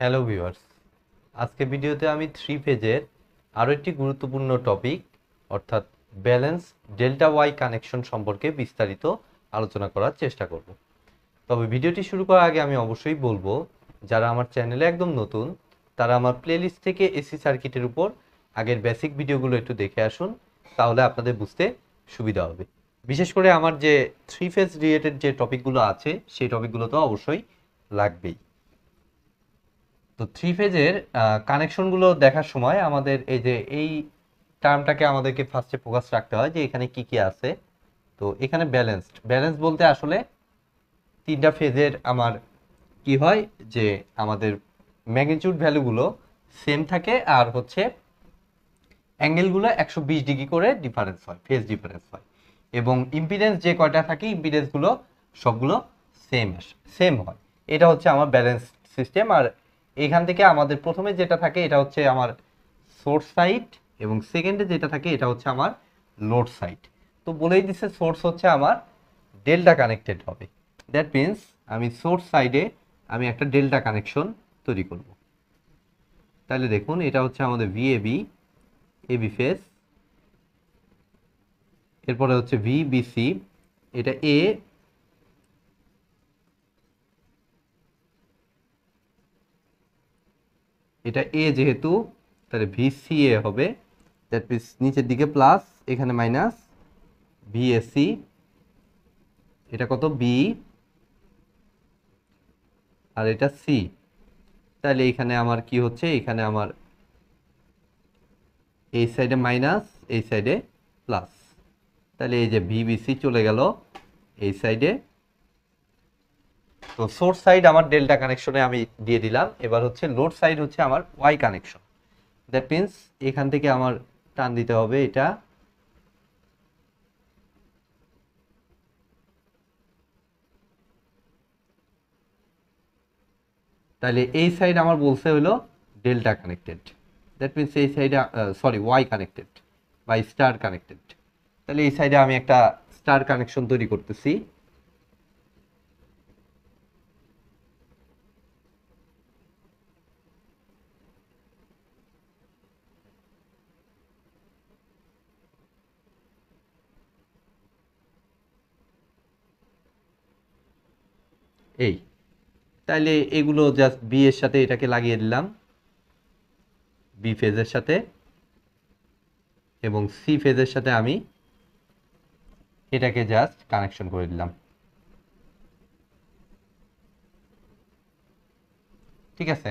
Hello viewers আজকে ভিডিওতে আমি থ্রি ফেজের আরও একটি গুরুত্বপূর্ণ টপিক অর্থাৎ ব্যালেন্স ডেল্টা ওয়াই কানেকশন সম্পর্কে বিস্তারিত আলোচনা করার চেষ্টা করব। তবে ভিডিওটি শুরু করার আগে আমি অবশ্যই বলব, যারা আমার চ্যানেলে একদম নতুন, তারা আমার প্লেলিস্ট থেকে এসি সার্কিটের উপর আগের বেসিক ভিডিওগুলো একটু দেখে আসুন, তাহলে আপনাদের বুঝতে সুবিধা হবে। বিশেষ করে আমার যে থ্রি ফেজ রিলেটেড যে টপিকগুলো আছে, সেই টপিকগুলো তো অবশ্যই লাগবেই। তো থ্রি ফেজের কানেকশনগুলো দেখার সময় আমাদের এই যে, এই টার্মটাকে আমাদেরকে ফার্স্টে ফোকাস রাখতে হয় যে এখানে কি কি আছে। তো এখানে ব্যালেন্সড ব্যালেন্স বলতে আসলে তিনটা ফেজের আমার কি হয় যে আমাদের ম্যাগনিটিউড ভ্যালুগুলো সেম থাকে আর হচ্ছে অ্যাঙ্গেলগুলো একশো বিশ ডিগ্রি করে ডিফারেন্স হয় ফেজ ডিফারেন্স হয়। এবং ইম্পিডেন্স যে কয়টা থাকে ইম্পিডেন্সগুলো সবগুলো সেম সেম হয়। এটা হচ্ছে আমার ব্যালেন্স সিস্টেম আর এখান থেকে আমাদের প্রথমে যেটা থাকে, এটা হচ্ছে আমার সোর্স সাইট এবং সেকেন্ডে যেটা থাকে, এটা হচ্ছে আমার লোড সাইট তো বলেই দিচ্ছে সোর্স হচ্ছে আমার ডেল্টা কানেক্টেড হবে। দ্যাট মিন্স আমি সোর্স সাইডে আমি একটা ডেল্টা কানেকশন তৈরি করব। তাহলে দেখুন, এটা হচ্ছে আমাদের ভিএবি এবি ফেস এরপরে হচ্ছে ভি ভিবিসি এটা এ এটা এ যেহেতু, তাহলে ভিসিএ হবে। দ্যাট মিনস নিচের দিকে প্লাস এখানে মাইনাস ভিএসসি এটা কত? বি আর এটা সি তাহলে এখানে আমার কি হচ্ছে? এখানে আমার এই সাইডে মাইনাস এই সাইডে প্লাস তাহলে এই যে ভিবিসি চলে গেল এই সাইডে তো সোর্স সাইড আমার ডেল্টা কানেকশনে আমি দিয়ে দিলাম। এবার হচ্ছে লোড সাইড হচ্ছে আমার ওয়াই কানেকশন দ্যাট মিন্স এখান থেকে আমার টান দিতে হবে এটা। তাহলে এই সাইড আমার বলছে হলো ডেল্টা কানেক্টেড দ্যাট মিন্স এই সাইডে সরি ওয়াই কানেক্টেড বা স্টার কানেক্টেড তাহলে এই সাইডে আমি একটা স্টার কানেকশন তৈরি করতেছি। এই। তাহলে এগুলো জাস্ট বি এর সাথে এটাকে লাগিয়ে দিলাম। বি ফেজের সাথে এবং সি ফেজের সাথে আমি এটাকে জাস্ট কানেকশন করে দিলাম। ঠিক আছে?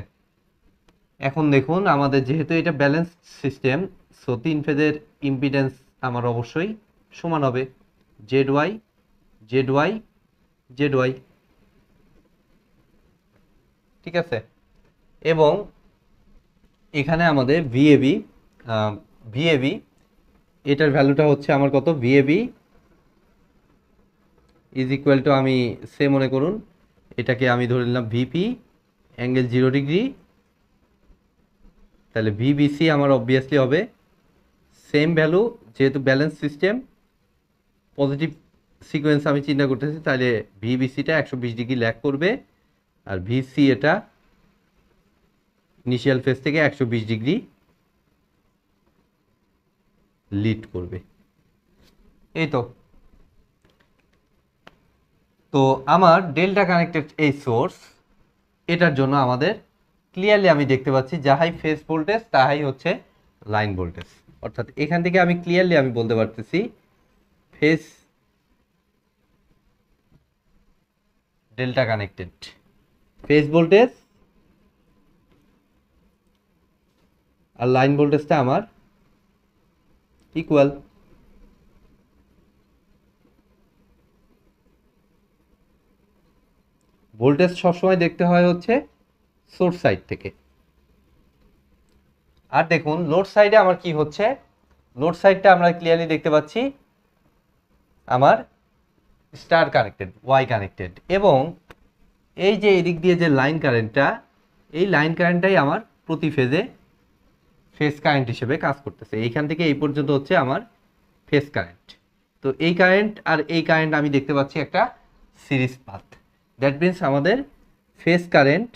এখন দেখুন আমাদের যেহেতু এটা ব্যালেন্স সিস্টেম সো তিন ফেজের ইম্পিডেন্স আমার অবশ্যই সমান হবে। Z Y Z Y Z Y ঠিক আছে? এবং এখানে আমাদের ভিএবি ভিএবি এটার ভ্যালুটা হচ্ছে আমার কত? ভিএবি ইজ ইকুয়াল টু আমি সে মনে করুন, এটাকে আমি ধরে নিলাম ভিপি অ্যাঙ্গেল জিরো ডিগ্রি তাহলে ভিবিসি আমার অবভিয়াসলি হবে সেম ভ্যালু যেহেতু ব্যালেন্স সিস্টেম পজিটিভ সিকোয়েন্স আমি চিন্তা করতেছি, তাহলে ভিবিসিটা একশো বিশ ডিগ্রি ল্যাক করবে। আর ভিসি এটা ইনিশিয়াল ফেজ থেকে একশো বিশ ডিগ্রি লিড করবে। এই তো। তো আমার ডেল্টা কানেক্টেড এই সোর্স এটার জন্য আমাদের ক্লিয়ারলি আমি দেখতে পাচ্ছি যাহাই ফেজ ভোল্টেজ তাহাই হচ্ছে লাইন ভোল্টেজ অর্থাৎ এখান থেকে আমি ক্লিয়ারলি আমি বলতে পারতেছি phase delta connected phase voltage আর লাইন ভোল্টেজটা আমার ইকুয়াল ভোল্টেজ সবসময় দেখতে হয় হচ্ছে সোর্স সাইড থেকে। আর দেখুন লোড সাইডে আমার কি হচ্ছে? লোড সাইডটা আমরা ক্লিয়ারলি দেখতে পাচ্ছি। আমার স্টার কানেক্টেড ওয়াই কানেক্টেড এবং এই যে এদিক দিয়ে যে লাইন কারেন্টটা এই লাইন কারেন্টটাই আমার প্রতি ফেজে ফেজ কারেন্ট হিসেবে কাজ করতেছে। এইখান থেকে এই পর্যন্ত হচ্ছে আমার ফেজ কারেন্ট তো এই কারেন্ট আর এই কারেন্ট আমি দেখতে পাচ্ছি একটা সিরিজ পাথ দ্যাট মিন্স আমাদের ফেজ কারেন্ট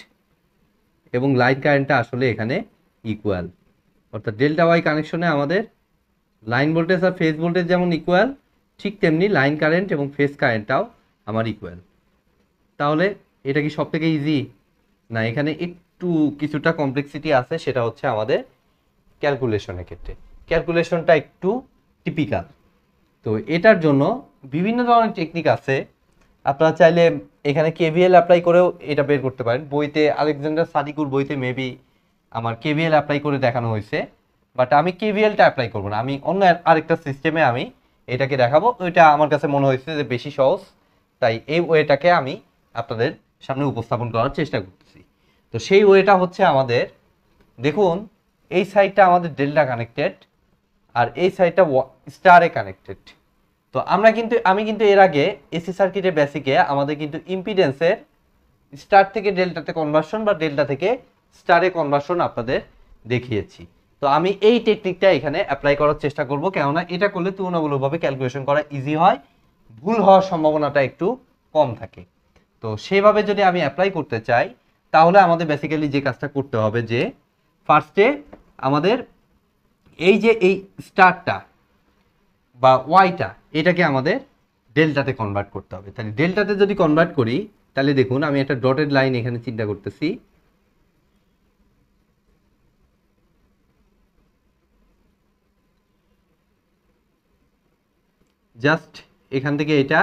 এবং লাইন কারেন্টটা আসলে এখানে ইকুয়াল অর্থাৎ ডেল্টা ওয়াই কানেকশনে আমাদের লাইন ভোল্টেজ আর ফেজ ভোল্টেজ যেমন ইকুয়াল ঠিক তেমনি লাইন কারেন্ট এবং ফেজ কারেন্টটাও আমার ইকুয়াল তাহলে এটা কি সব থেকে ইজি না, এখানে একটু কিছুটা কমপ্লেক্সিটি আছে, সেটা হচ্ছে আমাদের ক্যালকুলেশনের ক্ষেত্রে। ক্যালকুলেশনটা একটু টিপিক্যাল তো এটার জন্য বিভিন্ন ধরনের টেকনিক আছে। আপনারা চাইলে এখানে কেভিএল অ্যাপ্লাই করেও এটা বের করতে পারেন। বইতে আলেকজান্ডার সাদিকুর বইতে মেবি আমার কেভিএল অ্যাপ্লাই করে দেখানো হয়েছে। বাট আমি কেভিএলটা অ্যাপ্লাই করব না। আমি অন্য আরেকটা সিস্টেমে আমি এটাকে দেখাবো। ওইটা আমার কাছে মনে হয়েছে যে বেশি সহজ। তাই এই ওয়েটাকে আমি আপনাদের সামনে উপস্থাপন করার চেষ্টা করতেছি। তো সেই ওয়েটা হচ্ছে আমাদের, দেখুন, এই সাইডটা আমাদের ডেল্টা কানেক্টেড আর এই সাইডটা স্টারে কানেক্টেড তো আমরা কিন্তু, আমি কিন্তু এর আগে এসি সার্কিটের বেসিকে আমাদের কিন্তু ইম্পিডেন্সের স্টার থেকে ডেল্টাতে কনভার্সন বা ডেল্টা থেকে স্টারে কনভার্সন আপনাদের দেখিয়েছি। তো আমি এই টেকনিকটা এখানে অ্যাপ্লাই করার চেষ্টা করব, কেননা এটা করলে তুলনামূলকভাবে ক্যালকুলেশন করা ইজি হয়, ভুল হওয়ার সম্ভাবনাটা একটু কম থাকে। তো সেভাবে যদি আমি অ্যাপ্লাই করতে চাই, তাহলে আমাদের বেসিক্যালি যে কাজটা করতে হবে যে ফার্স্টে আমাদের এই যে এই স্টারটা বা ওয়াইটা এটাকে আমাদের ডেল্টাতে কনভার্ট করতে হবে। তাহলে ডেল্টাতে যদি কনভার্ট করি, তাহলে দেখুন আমি একটা ডটেড লাইন এখানে চিন্তা করতেছি। জাস্ট এখান থেকে এটা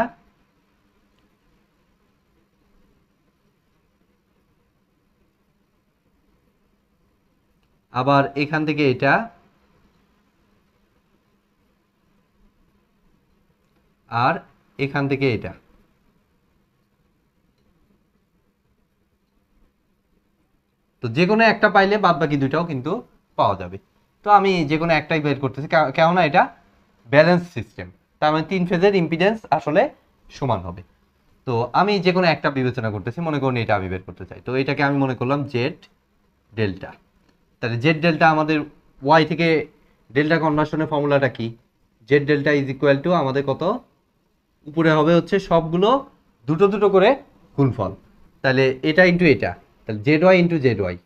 আবার এখান থেকে এটা আর এখান থেকে এটা। তো যে কোনো একটা পাইলে বাদ বাকি দুটাও কিন্তু পাওয়া যাবে। তো আমি যে কোনো একটাই বের করতেছি। কেননা এটা ব্যালেন্স সিস্টেম তার মানে তিন ফেজের ইম্পিডেন্স আসলে সমান হবে। তো আমি যে কোনো একটা বিবেচনা করতেছি। মনে করুন এটা আমি বের করতে চাই। তো এটাকে আমি মনে করলাম জেড ডেল্টা তাহলে জেড ডেল্টা আমাদের ওয়াই থেকে ডেল্টা কনভার্সনের ফর্মুলাটা কি? Z delta is equal to আমাদের কত? উপরে হবে হচ্ছে সবগুলো দুটো দুটো করে গুণফল। তাহলে এটা ইন্টু এটা। তাহলে Z Y into Z Y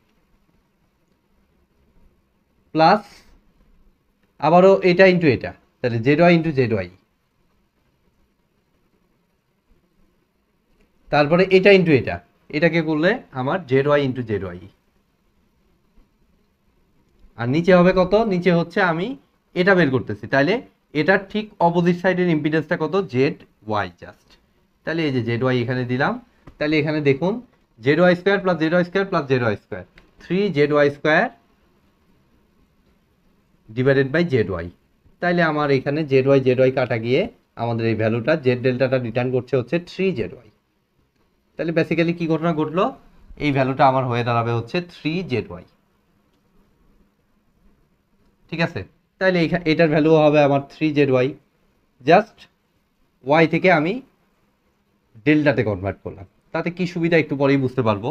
plus আবারও এটা ইন্টু এটা। তাহলে Z Y into Z Y তারপরে এটা ইন্টু এটা। এটাকে করলে আমার Z Y into Z Y আর নিচে হবে কত? নিচে হচ্ছে আমি এটা বের করতেছি। তাহলে এটার ঠিক অপোজিট সাইডের ইম্পিডেন্সটা কত? জেড ওয়াই জাস্ট তাহলে এই যে জেড ওয়াই এখানে দিলাম। তাহলে এখানে দেখুন Z Y square plus Z Y square plus Z Y square three Z Y square divided by Z Y তাইলে আমার এখানে জেড ওয়াই জেড ওয়াই কাটা গিয়ে আমাদের এই ভ্যালুটা জেড ডেল্টাটা রিটার্ন করছে হচ্ছে থ্রি জেড ওয়াই তাহলে বেসিক্যালি কী ঘটনা ঘটলো? এই ভ্যালুটা আমার হয়ে দাঁড়াবে হচ্ছে থ্রি জেড ওয়াই ঠিক আছে? তাহলে এটার ভ্যালু হবে আমার three Z Y just Y থেকে আমি ডেল্টাতে কনভার্ট করলাম। তাতে কি সুবিধা একটু পরেই বুঝতে পারব।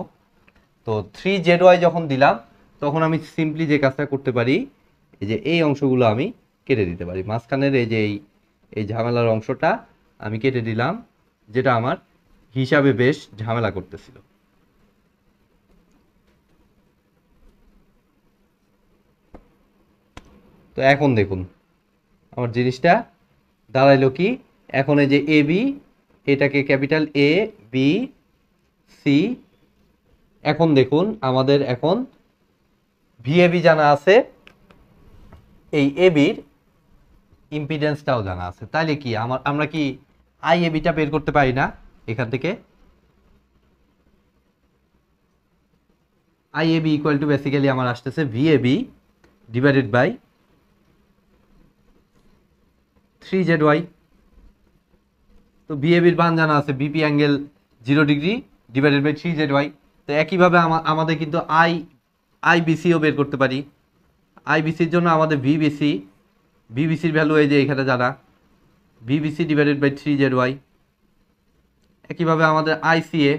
তো থ্রি জেড ওয়াই যখন দিলাম, তখন আমি সিম্পলি যে কাজটা করতে পারি, এই যে এই অংশগুলো আমি কেটে দিতে পারি। মাঝখানের এই যে এই এই ঝামেলার অংশটা আমি কেটে দিলাম, যেটা আমার হিসাবে বেশ ঝামেলা করতেছিল। তো এখন দেখুন, আমার জিনিসটা দাঁড়াইলো কি? এখন এই যে এ বি এটাকে ক্যাপিটাল এ বি সি এখন দেখুন আমাদের এখন ভিএবি জানা আছে, এই এবির ইম্পিডেন্সটাও জানা আছে। তাইলে কি আমার আমরা কি আই এবিটা বের করতে পারি না? এখান থেকে I AB equal to basically আমার আসতেছে VAB divided by three Z Y তো বিএবির মান জানা আছে VP angle zero degree divided by three Z Y তো একইভাবে আমা- আমাদের কিন্তু আই আইবিসিও বের করতে পারি। আইবিসির জন্য আমাদের ভিবিসি ভিবিসির ভ্যালু এই যে এখানে জানা। VBC divided by three Z Y একইভাবে আমাদের ICA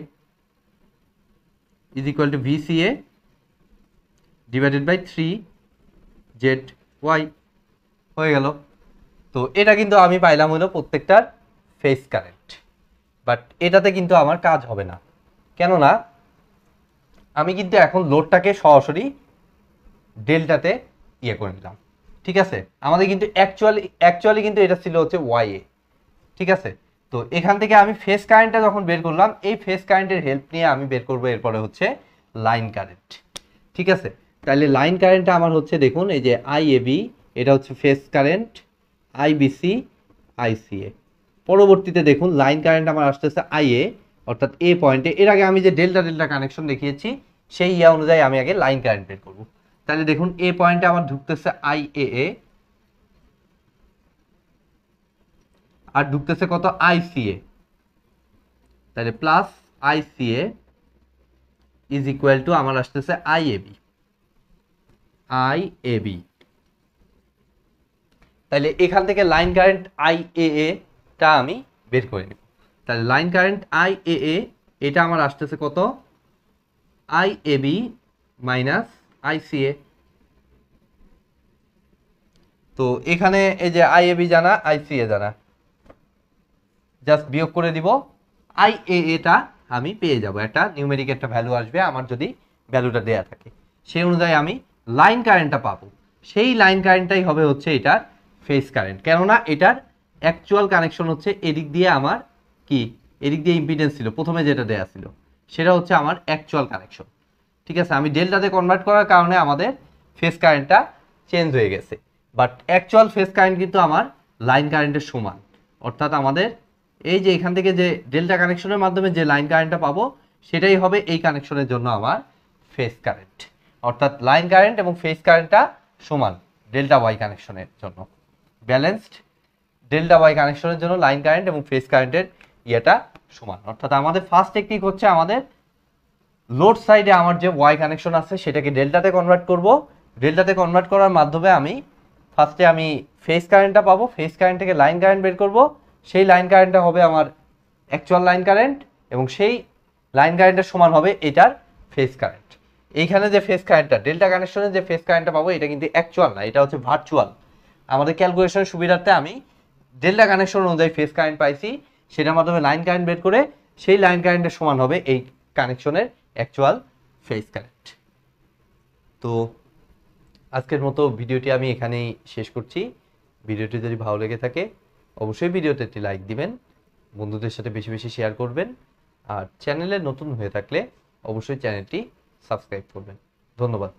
is equal to VCA divided by three Z Y হয়ে গেল। তো এটা কিন্তু আমি পাইলাম হলো প্রত্যেকটার ফেস কারেন্ট বাট এটাতে কিন্তু আমার কাজ হবে না। কেননা আমি কিন্তু এখন লোডটাকে সরাসরি ডেল্টাতে ইয়ে করে নিলাম। ঠিক আছে? আমাদের কিন্তু অ্যাকচুয়ালি অ্যাকচুয়ালি কিন্তু এটা ছিল হচ্ছে ওয়াইএ ঠিক আছে? তো এখান থেকে আমি ফেস কারেন্টটা যখন বের করলাম, এই ফেস কারেন্টের হেল্প নিয়ে আমি বের করব এরপরে হচ্ছে লাইন কারেন্ট ঠিক আছে? তাহলে লাইন কারেন্টটা আমার হচ্ছে দেখুন, এই যে আই বি এটা হচ্ছে ফেস কারেন্ট আইবিসি আইসিএ পরবর্তীতে দেখুন, লাইন কারেন্ট আমার আসতেছে আইএ অর্থাৎ এ পয়েন্টে। এর আগে আমি যে ডেল্টা ডেল্টা কানেকশন দেখিয়েছি, সেই ইয়া অনুযায়ী আমি আগে লাইন কারেন্ট বের করব। তাহলে দেখুন, এ পয়েন্টে আমার ঢুকতেছে আই এ এ আর ঢুকতেছে কত? আইসিএ তাহলে plus ICA is equal to আমার আসতেছে I A B. I A B. তাহলে এখান থেকে লাইন কারেন্ট আই টা আমি বের করে নিব। তাহলে লাইন কারেন্ট আই এটা আমার আসতেছে কত? I A B minus I C A তো এখানে এই যে আই এ বি জানা আই সি এ জানা। জাস্ট বিয়োগ করে দিব। আই এটা আমি পেয়ে যাব। একটা নিউমেরিক একটা ভ্যালু আসবে, আমার যদি ভ্যালুটা দেয়া থাকে। সেই অনুযায়ী আমি লাইন কারেন্টটা পাবো। সেই লাইন কারেন্টটাই হবে হচ্ছে এটার ফেস কারেন্ট। কেননা এটার অ্যাকচুয়াল কানেকশন হচ্ছে এদিক দিয়ে আমার কি? এদিক দিয়ে ইম্পিডেন্স ছিল, প্রথমে যেটা দেয়া ছিল, সেটা হচ্ছে আমার অ্যাকচুয়াল কানেকশন ঠিক আছে? আমি ডেল্টাতে কনভার্ট করার কারণে আমাদের ফেস কারেন্টটা চেঞ্জ হয়ে গেছে। বাট অ্যাকচুয়াল ফেস কারেন্ট কিন্তু আমার লাইন কারেন্টের সমান। অর্থাৎ আমাদের এই যে এখান থেকে যে ডেল্টা কানেকশনের মাধ্যমে যে লাইন কারেন্টটা পাবো, সেটাই হবে এই কানেকশনের জন্য আমার ফেস কারেন্ট অর্থাৎ লাইন কারেন্ট এবং ফেস কারেন্টটা সমান, ডেল্টা ওয়াই কানেকশনের জন্য। ব্যালেন্সড, ডেল্টা ওয়াই কানেকশনের জন্য লাইন কারেন্ট এবং ফেস কারেন্টের ইয়েটা সমান। অর্থাৎ আমাদের ফার্স্ট টেকনিক হচ্ছে আমাদের লোড সাইডে আমার যে ওয়াই কানেকশন আছে, সেটাকে ডেল্টাতে কনভার্ট করব। ডেল্টাতে কনভার্ট করার মাধ্যমে আমি ফার্স্টে আমি ফেস কারেন্টটা পাবো ফেস কারেন্ট থেকে লাইন কারেন্ট বের করব। সেই লাইন কারেন্টটা হবে আমার অ্যাকচুয়াল লাইন কারেন্ট এবং সেই লাইন কারেন্টের সমান হবে এটার ফেস কারেন্ট এইখানে যে ফেস কারেন্টটা ডেল্টা কানেকশনের যে ফেস কারেন্টটা পাবো, এটা কিন্তু অ্যাকচুয়াল না, এটা হচ্ছে ভার্চুয়াল আমাদের ক্যালকুলেশনের সুবিধার্থে আমি ডেল্টা কানেকশন অনুযায়ী ফেস কারেন্ট পাইছি, সেটার মাধ্যমে লাইন কারেন্ট বের করে সেই লাইন কারেন্টের সমান হবে এই কানেকশনের অ্যাকচুয়াল ফেস কারেন্ট তো আজকের মতো ভিডিওটি আমি এখানেই শেষ করছি। ভিডিওটি যদি ভালো লেগে থাকে, অবশ্যই ভিডিওতে একটি লাইক দিবেন, বন্ধুদের সাথে বেশি বেশি শেয়ার করবেন, আর চ্যানেলে নতুন হয়ে থাকলে অবশ্যই চ্যানেলটি সাবস্ক্রাইব করবেন। ধন্যবাদ।